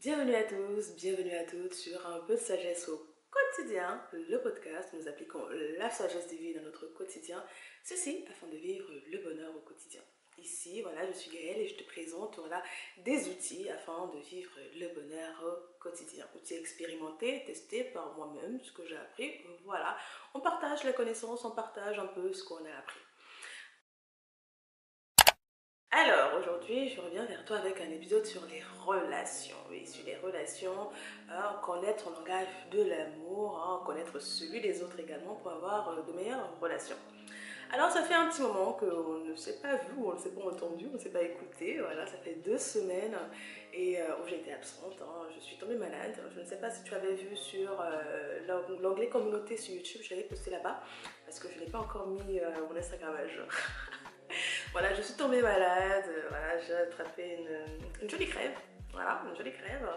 Bienvenue à tous, bienvenue à toutes sur un peu de sagesse au quotidien, le podcast nous appliquons la sagesse divine dans notre quotidien, ceci afin de vivre le bonheur au quotidien. Ici, voilà, je suis Gaëlle et je te présente voilà, des outils afin de vivre le bonheur au quotidien. Outils expérimentés, testés par moi-même, ce que j'ai appris. Voilà, on partage les connaissances, on partage un peu ce qu'on a appris. Alors, aujourd'hui, je reviens vers toi avec un épisode sur les relations. Oui, sur les relations, hein, connaître ton langage de l'amour, hein, connaître celui des autres également pour avoir euh, de meilleures relations. Alors, ça fait un petit moment qu'on ne s'est pas vu, on ne s'est pas entendu, on ne s'est pas écouté. Voilà, ça fait deux semaines et euh, où j'ai été absente. Hein. je suis tombée malade. Je ne sais pas si tu avais vu sur euh, l'onglet communauté sur YouTube, je l'avais posté là-bas parce que je n'ai pas encore mis mon Instagram à jour. voilà, je suis tombée malade, euh, j'ai attrapé une, jolie crève, voilà, une jolie crève,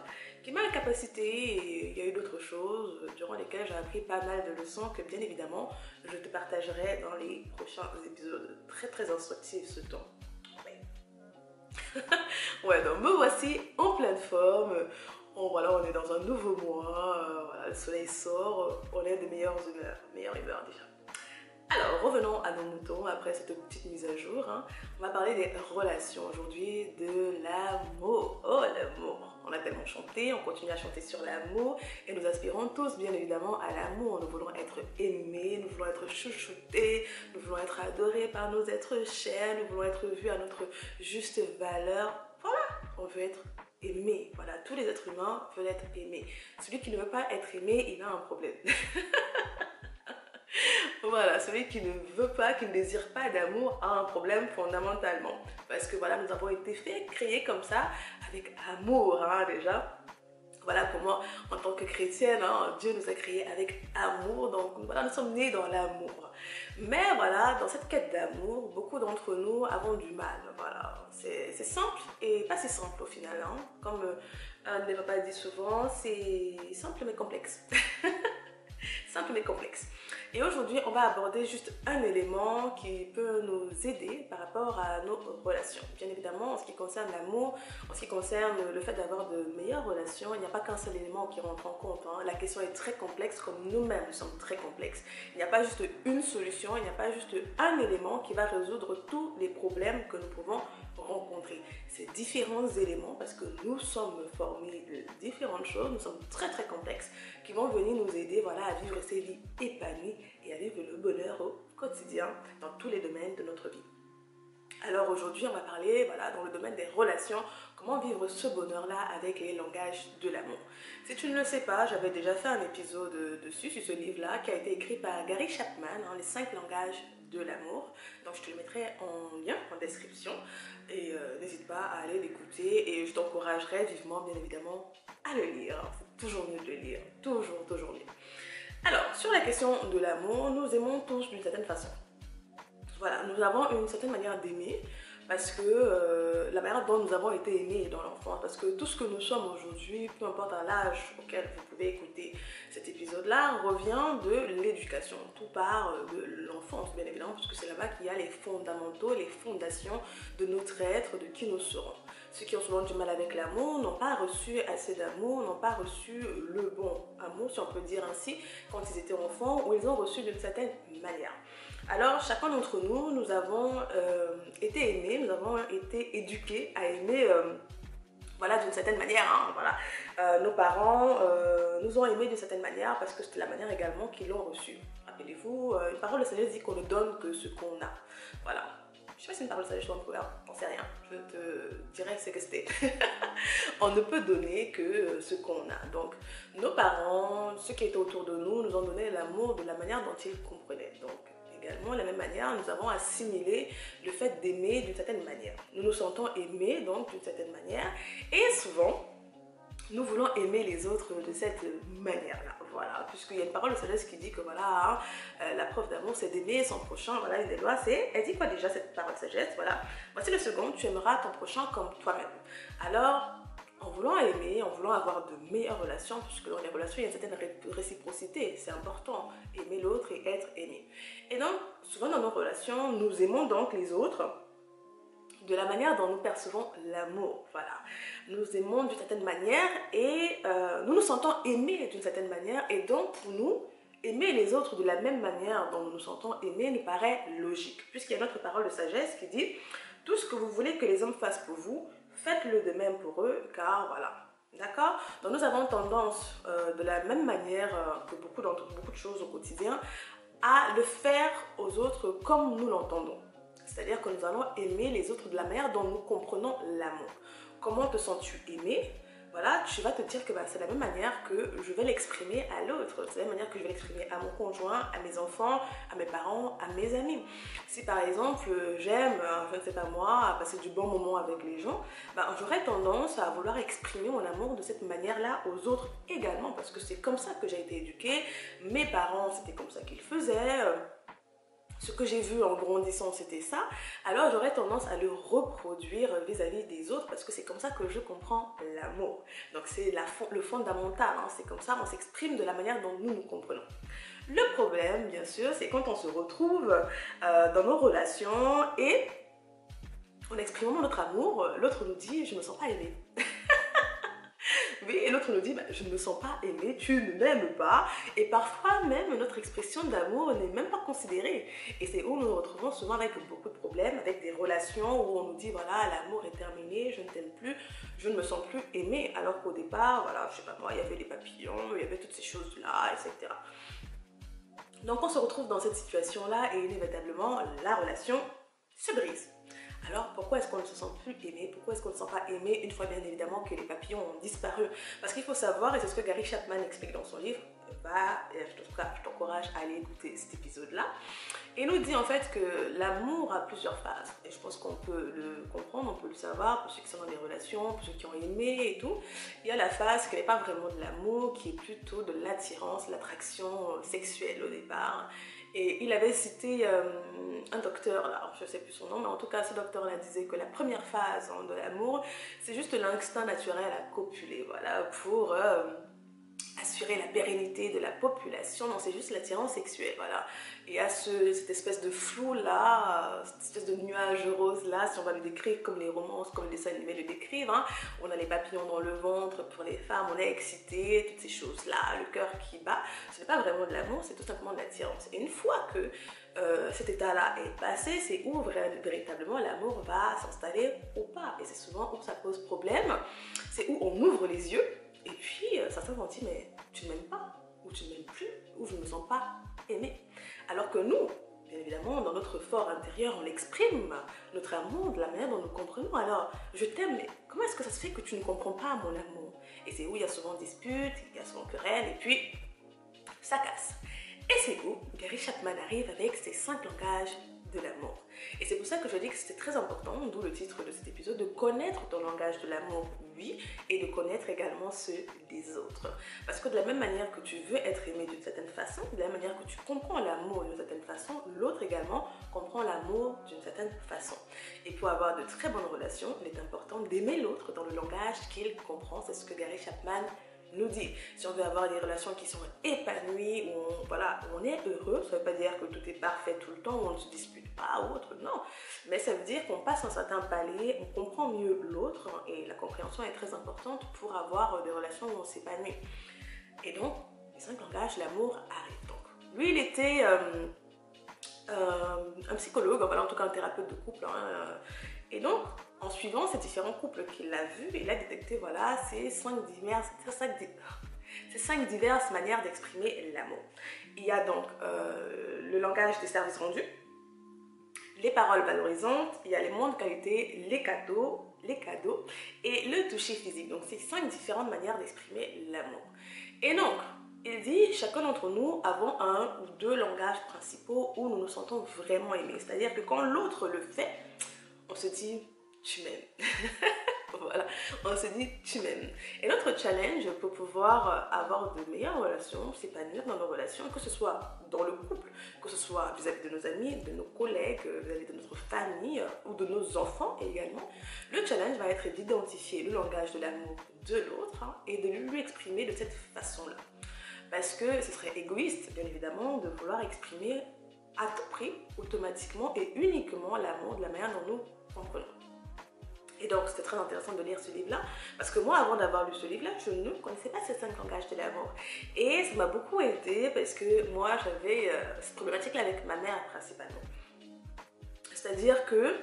qui m'a incapacité et il y a eu d'autres choses durant lesquelles j'ai appris pas mal de leçons que bien évidemment je te partagerai dans les prochains épisodes très très instructifs ce temps. Ouais. donc me voici en pleine forme. On, voilà, on est dans un nouveau mois, euh, le soleil sort, on est de meilleures humeurs, meilleure humeur déjà. Alors, revenons à nos moutons après cette petite mise à jour. Hein. On va parler des relations aujourd'hui, de l'amour. Oh, l'amour On a tellement chanté, on continue à chanter sur l'amour et nous aspirons tous bien évidemment à l'amour. Nous voulons être aimés, nous voulons être chouchoutés, nous voulons être adorés par nos êtres chers, nous voulons être vus à notre juste valeur. Voilà, on veut être aimé. Voilà, tous les êtres humains veulent être aimés. Celui qui ne veut pas être aimé, il a un problème. Voilà, celui qui ne veut pas, qui ne désire pas d'amour a un problème fondamentalement. Parce que voilà, nous avons été faits, créés comme ça, avec amour hein, déjà. Voilà moi, en tant que chrétienne, hein, Dieu nous a créés avec amour. Donc nous sommes nés dans l'amour. Mais voilà, dans cette quête d'amour, beaucoup d'entre nous avons du mal. Voilà, c'est simple et pas si simple au final. Hein. Comme euh, ne va pas dit souvent, c'est simple mais complexe. simple mais complexe. Et aujourd'hui, on va aborder juste un élément qui peut nous aider par rapport à nos relations. Bien évidemment, en ce qui concerne l'amour, en ce qui concerne le fait d'avoir de meilleures relations, il n'y a pas qu'un seul élément qui rentre en compte. Hein. La question est très complexe, comme nous-mêmes nous sommes très complexes. Il n'y a pas juste une solution, il n'y a pas juste un élément qui va résoudre tous les problèmes que nous pouvons rencontrer. Ces différents éléments, parce que nous sommes formés de différentes choses, nous sommes très très complexes, qui vont venir nous aider voilà, à vivre ces vies épanouies et à vivre le bonheur au quotidien dans tous les domaines de notre vie. Alors aujourd'hui, on va parler voilà, dans le domaine des relations, comment vivre ce bonheur-là avec les langages de l'amour. Si tu ne le sais pas, j'avais déjà fait un épisode dessus, sur ce livre-là, qui a été écrit par Gary Chapman, hein, Les 5 langages de l'amour. Donc je te le mettrai en lien, en description. Et euh, n'hésite pas à aller l'écouter et je t'encouragerai vivement, bien évidemment, à le lire. C'est toujours mieux de le lire. Toujours, toujours mieux. Alors, sur la question de l'amour, nous aimons tous d'une certaine façon. Voilà, nous avons une certaine manière d'aimer parce que euh, la manière dont nous avons été aimés dans l'enfance, parce que tout ce que nous sommes aujourd'hui, peu importe l'âge auquel vous pouvez écouter cet épisode-là, revient de l'éducation. Tout part euh, de l'enfance, bien évidemment, puisque c'est là-bas qu'il y a les fondamentaux, les fondations de notre être, de qui nous serons. Ceux qui ont souvent du mal avec l'amour n'ont pas reçu assez d'amour, n'ont pas reçu le bon amour, si on peut dire ainsi, quand ils étaient enfants, ou ils ont reçu d'une certaine manière. Alors, chacun d'entre nous, nous avons euh, été aimés, nous avons été éduqués à aimer, euh, voilà, d'une certaine manière. Hein, voilà. Euh, nos parents nous ont aimés d'une certaine manière parce que c'était la manière également qu'ils l'ont reçu. Rappelez-vous, une parole de sagesse dit qu'on ne donne que ce qu'on a. Voilà. Je sais pas si une parole de sagesse ou un proverbe, j'en sais rien. Je te dirais ce que c'était. on ne peut donner que ce qu'on a. Donc, nos parents, ceux qui étaient autour de nous, nous ont donné l'amour de la manière dont ils comprenaient. Donc, également, de la même manière, nous avons assimilé le fait d'aimer d'une certaine manière. Nous nous sentons aimés, donc, d'une certaine manière. Et souvent, nous voulons aimer les autres de cette manière-là. Puisqu'il y a une parole de sagesse qui dit que voilà, hein, euh, la preuve d'amour c'est d'aimer son prochain. Voilà, une des lois c'est, elle dit quoi déjà cette parole de sagesse Voilà, voici le second, tu aimeras ton prochain comme toi-même. Alors, en voulant aimer, en voulant avoir de meilleures relations, puisque dans les relations, il y a une certaine réciprocité, c'est important, aimer l'autre et être aimé. Et donc, souvent dans nos relations, nous aimons donc les autres de la manière dont nous percevons l'amour. Voilà. Nous aimons d'une certaine manière et euh, nous nous sentons aimés d'une certaine manière et donc pour nous, aimer les autres de la même manière dont nous nous sentons aimés nous paraît logique. Puisqu'il y a notre parole de sagesse qui dit « Tout ce que vous voulez que les hommes fassent pour vous, faites-le de même pour eux, car voilà. » D'accord? Donc nous avons tendance, euh, de la même manière euh, que beaucoup, beaucoup de choses au quotidien, à le faire aux autres comme nous l'entendons. C'est-à-dire que nous allons aimer les autres de la manière dont nous comprenons l'amour. Comment te sens-tu aimé? Voilà, tu vas te dire que bah, c'est la même manière que je vais l'exprimer à l'autre. C'est la même manière que je vais l'exprimer à mon conjoint, à mes enfants, à mes parents, à mes amis. Si par exemple j'aime, euh, je ne sais pas moi, passer du bon moment avec les gens, bah, j'aurais tendance à vouloir exprimer mon amour de cette manière-là aux autres également parce que c'est comme ça que j'ai été éduquée. Mes parents, c'était comme ça qu'ils faisaient ce que j'ai vu en grandissant, c'était ça, alors j'aurais tendance à le reproduire vis-à-vis des autres parce que c'est comme ça que je comprends l'amour. Donc c'est le fondamental, hein. c'est comme ça, on s'exprime de la manière dont nous nous comprenons. Le problème, bien sûr, c'est quand on se retrouve euh, dans nos relations et en exprimant notre amour, l'autre nous dit « je ne me sens pas aimé ». Et l'autre nous dit, bah, je ne me sens pas aimé, tu ne m'aimes pas. Et parfois même, notre expression d'amour n'est même pas considérée. Et c'est où nous nous retrouvons souvent avec beaucoup de problèmes, avec des relations où on nous dit, voilà, l'amour est terminé, je ne t'aime plus, je ne me sens plus aimé. Alors qu'au départ, voilà, je sais pas moi, il y avait les papillons, il y avait toutes ces choses-là, etc. Donc on se retrouve dans cette situation-là et inévitablement, la relation se brise. Alors pourquoi est-ce qu'on ne se sent plus aimé? Pourquoi est-ce qu'on ne se sent pas aimé une fois bien évidemment que les papillons ont disparu? Parce qu'il faut savoir, et c'est ce que Gary Chapman explique dans son livre, je t'encourage à aller écouter cet épisode-là. Il nous dit en fait que l'amour a plusieurs phases. Et je pense qu'on peut le comprendre, on peut le savoir pour ceux qui sont dans des relations, pour ceux qui ont aimé et tout. Il y a la phase qui n'est pas vraiment de l'amour, qui est plutôt de l'attirance, l'attraction sexuelle au départ. Et il avait cité euh, un docteur, alors je ne sais plus son nom, mais en tout cas ce docteur-là disait que la première phase hein, de l'amour, c'est juste l'instinct naturel à copuler, voilà, pour... Euh, assurer la pérennité de la population, non, c'est juste l'attirance sexuelle, voilà. Il y a ce, cette espèce de flou là, cette espèce de nuage rose là, si on va le décrire comme les romances, comme les dessins animés le décrivent, hein. on a les papillons dans le ventre pour les femmes, on est excité, toutes ces choses là, le cœur qui bat, ce n'est pas vraiment de l'amour, c'est tout simplement de l'attirance. Et une fois que euh, cet état-là est passé, c'est où véritablement l'amour va s'installer ou pas. Et c'est souvent où ça pose problème, c'est où on ouvre les yeux et puis, euh, certains vont dire, mais tu ne m'aimes pas, ou tu ne m'aimes plus, ou je ne me sens pas aimé. Alors que nous, bien évidemment, dans notre fort intérieur, on exprime notre amour de la manière dont nous comprenons. Alors, je t'aime, mais comment est-ce que ça se fait que tu ne comprends pas mon amour? Et c'est où? Il y a souvent dispute, il y a souvent querelle, et puis, ça casse. Et c'est où Gary Chapman arrive avec ses cinq langages de l'amour. Et c'est pour ça que je dis que c'est très important, d'où le titre de cet épisode, de connaître ton langage de l'amour, et de connaître également ceux des autres. Parce que de la même manière que tu veux être aimé d'une certaine façon, de la même manière que tu comprends l'amour d'une certaine façon, l'autre également comprend l'amour d'une certaine façon. Et pour avoir de très bonnes relations, il est important d'aimer l'autre dans le langage qu'il comprend. C'est ce que Gary Chapman nous dit. Si on veut avoir des relations qui sont épanouies, où on, voilà, on est heureux, ça veut pas dire que tout est parfait tout le temps, où on ne se dispute pas ou autre, non. Mais ça veut dire qu'on passe un certain palier, on comprend mieux l'autre, et la compréhension est très importante pour avoir des relations où on s'épanouit. Et donc, les cinq langages, l'amour arrive. Donc, lui, il était euh, euh, un psychologue, voilà, en tout cas un thérapeute de couple, hein, euh, et donc, en suivant ces différents couples qu'il a vus, il a détecté voilà, ces cinq diverses, manières d'exprimer l'amour. Il y a donc euh, le langage des services rendus, les paroles valorisantes, il les mots de qualité, les cadeaux, les cadeaux et le toucher physique. Donc, c'est cinq différentes manières d'exprimer l'amour. Et donc, il dit, chacun d'entre nous avons un ou deux langages principaux où nous nous sentons vraiment aimés. C'est-à-dire que quand l'autre le fait, on se dit tu m'aimes. voilà, on se dit tu m'aimes. Et notre challenge pour pouvoir avoir de meilleures relations, s'épanouir dans nos relations, que ce soit dans le couple, que ce soit vis-à-vis de nos amis, de nos collègues, vis-à-vis de notre famille ou de nos enfants également, le challenge va être d'identifier le langage de l'amour de l'autre hein, et de lui exprimer de cette façon-là. Parce que ce serait égoïste, bien évidemment, de vouloir exprimer à tout prix, automatiquement et uniquement l'amour de la manière dont nous comprenons. Et donc, c'était très intéressant de lire ce livre-là, parce que moi, avant d'avoir lu ce livre-là, je ne connaissais pas ces cinq langages de l'amour. Et ça m'a beaucoup aidé parce que moi, j'avais euh, cette problématique-là avec ma mère principalement. C'est-à-dire que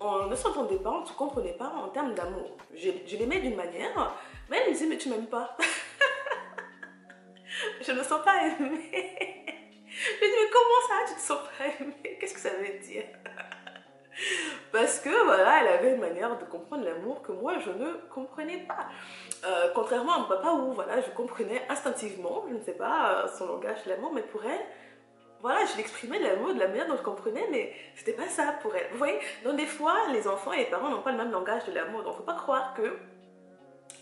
on ne s'entendait pas, on ne se comprenait pas en termes d'amour. Je, l'aimais d'une manière, mais elle me disait, mais tu m'aimes pas. je ne me sens pas aimée. Je dis, mais comment ça, tu te sens pas aimée? Qu'est-ce que ça veut dire parce que voilà, elle avait une manière de comprendre l'amour que moi je ne comprenais pas. Euh, contrairement à mon papa où voilà, je comprenais instinctivement, je ne sais pas, euh, son langage de l'amour, mais pour elle, voilà, je l'exprimais de l'amour de la manière dont je comprenais, mais c'était pas ça pour elle. Vous voyez, donc des fois, les enfants et les parents n'ont pas le même langage de l'amour, donc faut pas croire que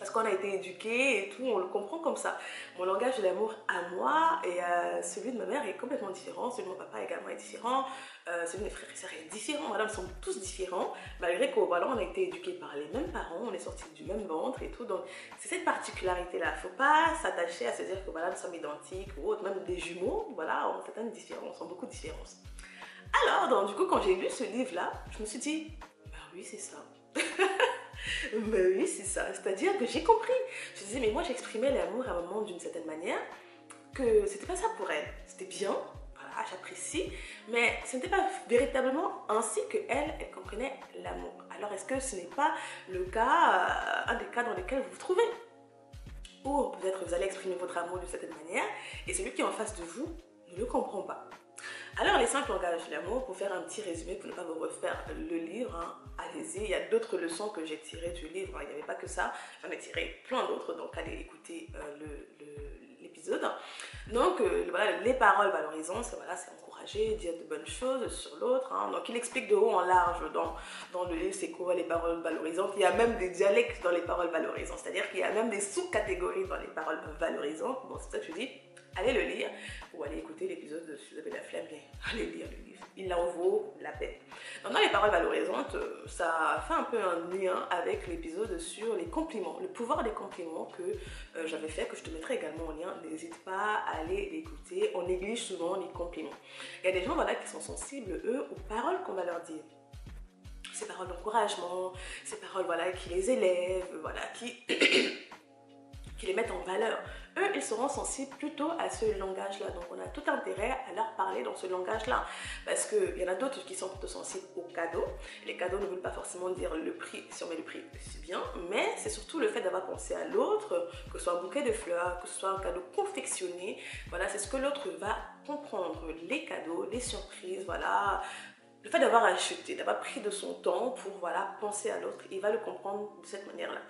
parce qu'on a été éduqué et tout, on le comprend comme ça. Mon langage de l'amour à moi et à celui de ma mère est complètement différent, celui de mon papa également est différent, euh, celui de mes frères et sœurs est différent. Voilà, nous sommes tous différents, malgré qu'on voilà, on a été éduqués par les mêmes parents, on est sortis du même ventre et tout. Donc, c'est cette particularité-là. Il ne faut pas s'attacher à se dire que voilà, nous sommes identiques ou autre, même des jumeaux, voilà, on a certaines différences, on a beaucoup de différences. Alors, donc, du coup, quand j'ai lu ce livre-là, je me suis dit, bah oui, c'est ça. mais oui, c'est ça. C'est-à-dire que j'ai compris. Je disais, mais moi, j'exprimais l'amour à moment d'une certaine manière, que c'était pas ça pour elle. C'était bien, voilà, j'apprécie, mais ce n'était pas véritablement ainsi que elle, elle comprenait l'amour. Alors, est-ce que ce n'est pas le cas, euh, un des cas dans lesquels vous vous trouvez? Ou peut-être vous allez exprimer votre amour d'une certaine manière, et celui qui est en face de vous ne le comprend pas. Alors, les cinq langages de l'amour, pour faire un petit résumé, pour ne pas vous refaire le livre, hein, allez-y. Il y a d'autres leçons que j'ai tirées du livre. Il n'y avait pas que ça. J'en ai tiré plein d'autres, donc allez écouter euh, l'épisode. Donc, euh, les paroles valorisantes, c'est voilà, encourager, dire de bonnes choses sur l'autre. Hein. Donc, il explique de haut en large dans, dans le livre c'est quoi les paroles valorisantes. Il y a même des dialectes dans les paroles valorisantes, c'est-à-dire qu'il y a même des sous-catégories dans les paroles valorisantes. Bon, c'est ça que je dis allez le lire ou allez écouter l'épisode si vous avez flemme, allez lire le livre. Il en vaut la peine. Dans les paroles valorisantes, euh, ça fait un peu un lien avec l'épisode sur les compliments, le pouvoir des compliments que euh, j'avais fait, que je te mettrai également en lien. N'hésite pas à aller l'écouter. On néglige souvent les compliments. Il y a des gens voilà, qui sont sensibles, eux, aux paroles qu'on va leur dire ces paroles d'encouragement, ces paroles voilà, qui les élèvent, voilà, qui, les mettent en valeur eux, ils seront sensibles plutôt à ce langage-là. Donc, on a tout intérêt à leur parler dans ce langage-là. Parce qu'il y en a d'autres qui sont plutôt sensibles aux cadeaux. Les cadeaux ne veulent pas forcément dire le prix, si on met le prix, c'est bien. Mais c'est surtout le fait d'avoir pensé à l'autre, que ce soit un bouquet de fleurs, que ce soit un cadeau confectionné. Voilà, c'est ce que l'autre va comprendre. Les cadeaux, les surprises, voilà le fait d'avoir acheté, d'avoir pris de son temps pour voilà, penser à l'autre, il va le comprendre de cette manière-là.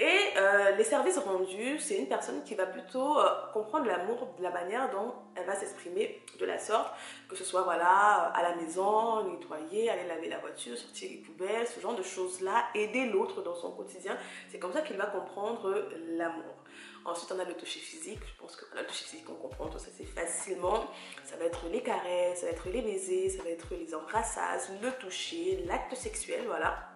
Et euh, les services rendus, c'est une personne qui va plutôt euh, comprendre l'amour de la manière dont elle va s'exprimer de la sorte, que ce soit voilà à la maison, nettoyer, aller laver la voiture, sortir les poubelles, ce genre de choses-là, aider l'autre dans son quotidien. C'est comme ça qu'il va comprendre l'amour. Ensuite, on a le toucher physique. Je pense que le toucher physique, on comprend tout ça c'est facilement. Ça va être les caresses, ça va être les baisers, ça va être les embrassades, le toucher, l'acte sexuel, voilà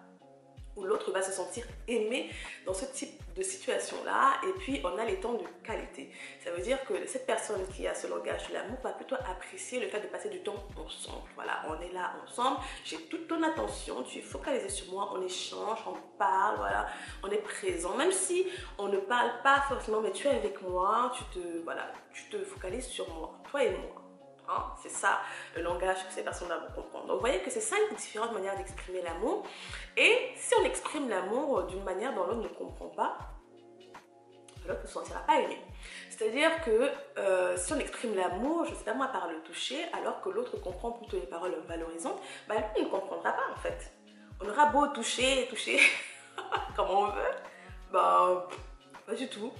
où l'autre va se sentir aimé dans ce type de situation-là. Et puis, on a les temps de qualité. Ça veut dire que cette personne qui a ce langage de l'amour va plutôt apprécier le fait de passer du temps ensemble. Voilà, on est là ensemble, j'ai toute ton attention, tu es focalisé sur moi, on échange, on parle, voilà, on est présent. Même si on ne parle pas forcément, mais tu es avec moi, tu te, voilà, tu te focalises sur moi, toi et moi. Hein, c'est ça le langage que ces personnes-là vont comprendre. Donc vous voyez que c'est cinq différentes manières d'exprimer l'amour. Et si on exprime l'amour d'une manière dont l'autre ne comprend pas, l'autre ne se sentira pas aimé. C'est-à-dire que euh, si on exprime l'amour, je sais pas moi, par le toucher, alors que l'autre comprend plutôt les paroles valorisantes, bah lui ne comprendra pas en fait. On aura beau toucher, toucher comme on veut, bah pas du tout.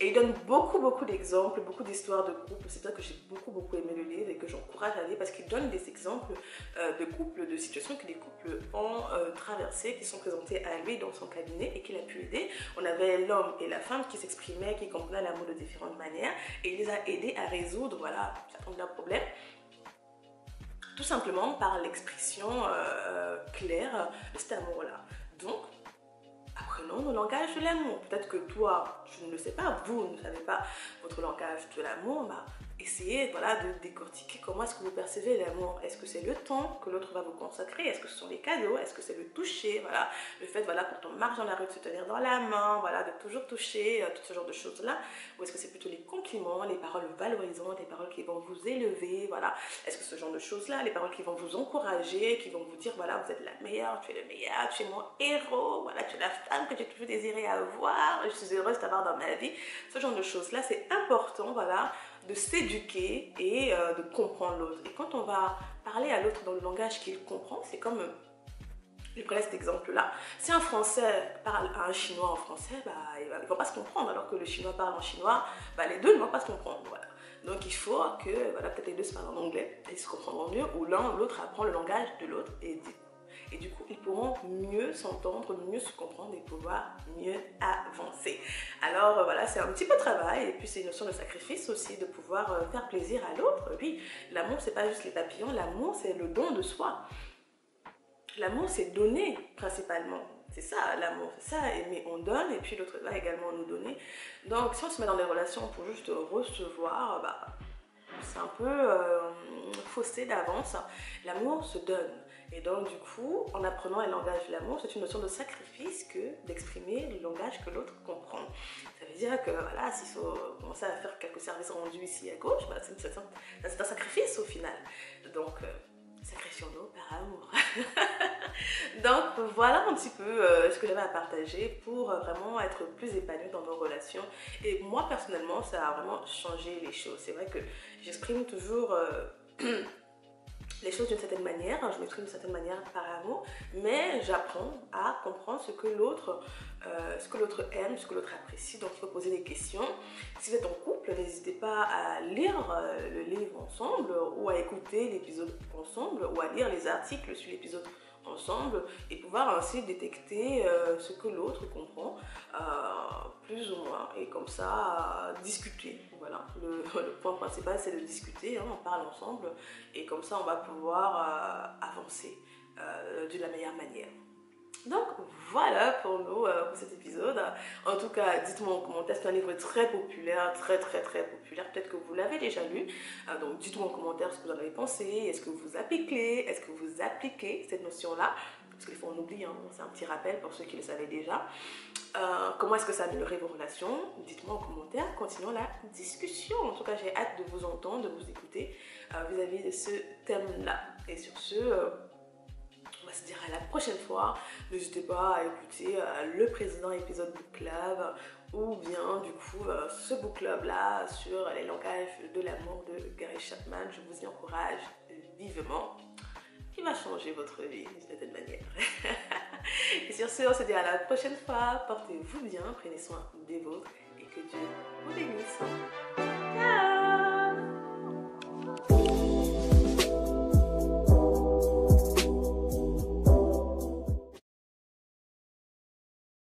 Et il donne beaucoup, beaucoup d'exemples, beaucoup d'histoires de couples. C'est pour ça que j'ai beaucoup, beaucoup aimé le livre et que j'encourage à lire parce qu'il donne des exemples euh, de couples, de situations que les couples ont euh, traversées, qui sont présentées à lui dans son cabinet et qu'il a pu aider. On avait l'homme et la femme qui s'exprimaient, qui comprenaient l'amour de différentes manières et il les a aidés à résoudre, voilà, certains de leurs problèmes tout simplement par l'expression euh, claire de cet amour-là. Donc, apprenons nos langages de l'amour. Peut-être que toi, je ne le sais pas, vous ne savez pas votre langage de l'amour, bah, essayez voilà, de décortiquer comment est-ce que vous percevez l'amour. Est-ce que c'est le temps que l'autre va vous consacrer? Est-ce que ce sont les cadeaux? Est-ce que c'est le toucher? Voilà. Le fait, voilà, quand on marche dans la rue, de se tenir dans la main, voilà, de toujours toucher, euh, tout ce genre de choses-là. Ou est-ce que c'est plutôt les compliments, les paroles valorisantes, les paroles qui vont vous élever voilà. Est-ce que ce genre de choses-là, les paroles qui vont vous encourager, qui vont vous dire, voilà, vous êtes la meilleure, tu es le meilleur, tu es mon héros, voilà, tu es la femme que j'ai toujours désiré avoir, je suis heureuse d'avoir dans ma vie. Ce genre de choses-là, c'est important, voilà, de s'éduquer et euh, de comprendre l'autre. Et quand on va parler à l'autre dans le langage qu'il comprend, c'est comme... Euh, je prends cet exemple-là. Si un Français parle à un Chinois en français, bah, il ne va, pas se comprendre, alors que le Chinois parle en chinois, bah, les deux ne vont pas se comprendre. Donc il faut que voilà, peut-être les deux se parlent en anglais, et ils se comprendront mieux, ou l'un ou l'autre apprend le langage de l'autre et et du coup, ils pourront mieux s'entendre, mieux se comprendre et pouvoir mieux avancer. Alors euh, voilà, c'est un petit peu de travail et puis c'est une notion de sacrifice aussi de pouvoir euh, faire plaisir à l'autre. Oui, l'amour, c'est pas juste les papillons, l'amour, c'est le don de soi. L'amour, c'est donner principalement. C'est ça l'amour, c'est ça aimer. On donne et puis l'autre va également nous donner. Donc si on se met dans des relations pour juste recevoir, bah, c'est un peu euh, faussé d'avance. L'amour se donne. Et donc, du coup, en apprenant le langage de l'amour, c'est une notion de sacrifice que d'exprimer le langage que l'autre comprend. Ça veut dire que, voilà, s'il faut commencer à faire quelques services rendus ici à gauche, bah, c'est un sacrifice au final. Donc, euh, sacrifions-nous par amour. donc, voilà un petit peu euh, ce que j'avais à partager pour euh, vraiment être plus épanouie dans nos relations. Et moi, personnellement, ça a vraiment changé les choses. C'est vrai que j'exprime toujours les choses d'une certaine manière, je m'exprime d'une certaine manière par amour, mais j'apprends à comprendre ce que l'autre euh, ce que l'autre aime, ce que l'autre apprécie. Donc il faut poser des questions. Si vous êtes en couple, n'hésitez pas à lire euh, le livre ensemble ou à écouter l'épisode ensemble ou à lire les articles sur l'épisode et pouvoir ainsi détecter euh, ce que l'autre comprend plus ou moins et comme ça discuter. Voilà. Le, point principal c'est de discuter hein, on parle ensemble et comme ça on va pouvoir avancer de la meilleure manière donc voilà pour nous, euh, pour cet épisode. En tout cas, dites-moi en commentaire, c'est un livre très populaire, très très très populaire. Peut-être que vous l'avez déjà lu. Euh, donc dites-moi en commentaire ce que vous en avez pensé. Est-ce que vous appliquez, est-ce que vous appliquez cette notion-là? Parce qu'il faut en oublier, hein. c'est un petit rappel pour ceux qui le savaient déjà. Euh, comment est-ce que ça a vos relations? Dites-moi en commentaire, continuons la discussion. En tout cas, j'ai hâte de vous entendre, de vous écouter vis-à-vis -vis de ce thème-là. Et sur ce, prochaine fois. N'hésitez pas à écouter euh, le président épisode book club ou bien du coup euh, ce book club là sur les langages de l'amour de Gary Chapman. Je vous y encourage vivement. Qui va changer votre vie d'une certaine manière. Et sur ce, on se dit à la prochaine fois. Portez-vous bien, prenez soin des vôtres